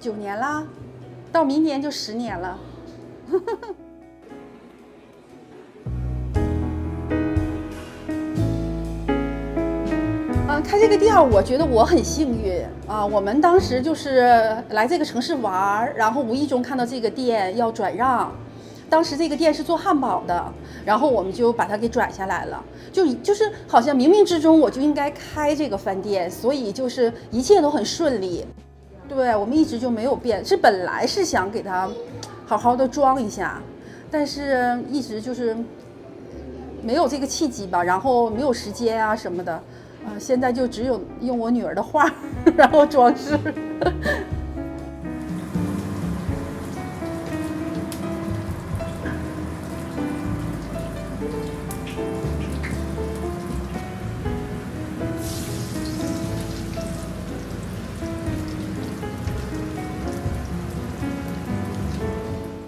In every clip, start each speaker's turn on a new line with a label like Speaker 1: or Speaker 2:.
Speaker 1: 九年啦，到明年就十年了。嗯，开这个店，我觉得我很幸运啊。我们当时就是来这个城市玩儿，然后无意中看到这个店要转让。当时这个店是做汉堡的，然后我们就把它给转下来了。就就是好像冥冥之中我就应该开这个饭店，所以就是一切都很顺利。对我们一直就没有变，是本来是想给它好好的装一下，但是一直就是没有这个契机吧，然后没有时间啊什么的。啊，现在就只有用我女儿的画，然后装饰。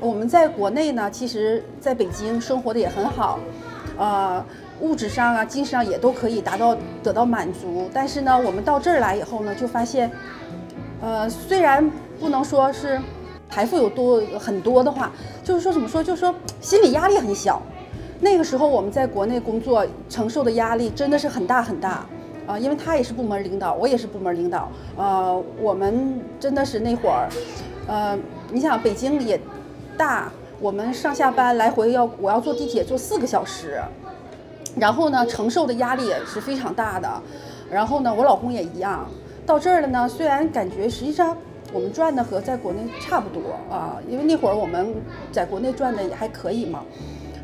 Speaker 1: 我们在国内呢，其实在北京生活的也很好，呃。物质上啊，精神上也都可以达到得到满足。但是呢，我们到这儿来以后呢，就发现，呃，虽然不能说是财富有多很多的话，就是说怎么说，就是说心理压力很小。那个时候我们在国内工作承受的压力真的是很大很大啊，因为他也是部门领导，我也是部门领导，呃，我们真的是那会儿，呃，你想北京也大，我们上下班来回要我要坐地铁坐四个小时。然后呢，承受的压力也是非常大的。然后呢，我老公也一样。到这儿了呢，虽然感觉实际上我们赚的和在国内差不多啊，因为那会儿我们在国内赚的也还可以嘛。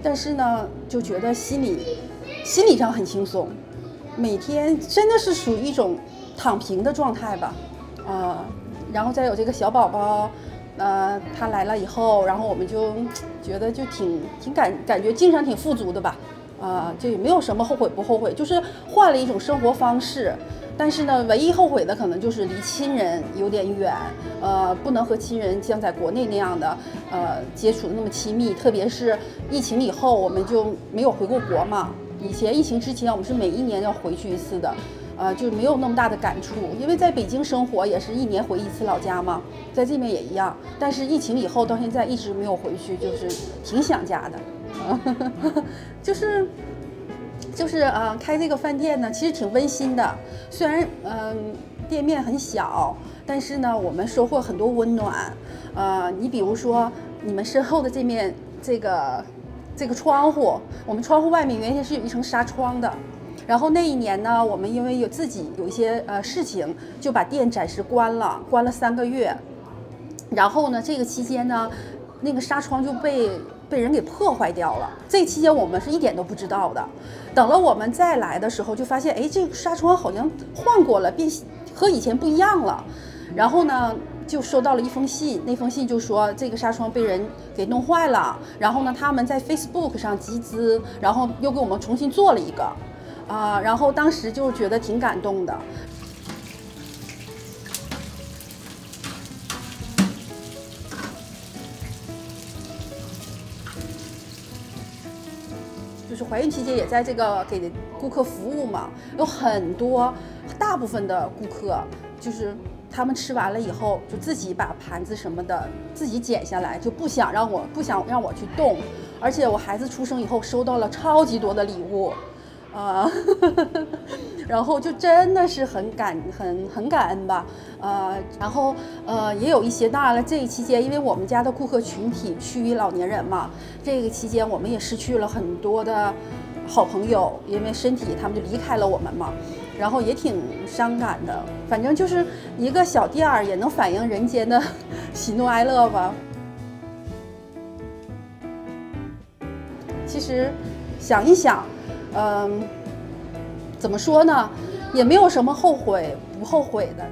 Speaker 1: 但是呢，就觉得心里心理上很轻松，每天真的是属于一种躺平的状态吧。啊，然后再有这个小宝宝，呃，他来了以后，然后我们就觉得就挺挺感感觉精神挺富足的吧。啊，就也没有什么后悔不后悔，就是换了一种生活方式。但是呢，唯一后悔的可能就是离亲人有点远，呃，不能和亲人像在国内那样的，呃，接触的那么亲密。特别是疫情以后，我们就没有回过国嘛。以前疫情之前，我们是每一年要回去一次的，呃，就没有那么大的感触。因为在北京生活也是一年回一次老家嘛，在这边也一样。但是疫情以后到现在一直没有回去，就是挺想家的。就是，就是呃，开这个饭店呢，其实挺温馨的。虽然嗯，店面很小，但是呢，我们收获很多温暖。呃，你比如说，你们身后的这面这个这个窗户，我们窗户外面原先是有一层纱窗的。然后那一年呢，我们因为有自己有一些呃事情，就把店暂时关了，关了三个月。然后呢，这个期间呢，那个纱窗就被。被人给破坏掉了。这期间我们是一点都不知道的。等了我们再来的时候，就发现，哎，这个纱窗好像换过了，变和以前不一样了。然后呢，就收到了一封信，那封信就说这个纱窗被人给弄坏了。然后呢，他们在 Facebook 上集资，然后又给我们重新做了一个。啊，然后当时就觉得挺感动的。就是怀孕期间也在这个给顾客服务嘛，有很多大部分的顾客就是他们吃完了以后就自己把盘子什么的自己捡下来，就不想让我不想让我去动，而且我孩子出生以后收到了超级多的礼物。啊，然后就真的是很感很很感恩吧，呃，然后呃也有一些，当然了，这一期间因为我们家的顾客群体趋于老年人嘛，这个期间我们也失去了很多的好朋友，因为身体他们就离开了我们嘛，然后也挺伤感的。反正就是一个小店儿也能反映人间的 喜怒哀乐吧。其实想一想。嗯，怎么说呢，也没有什么后悔不后悔的。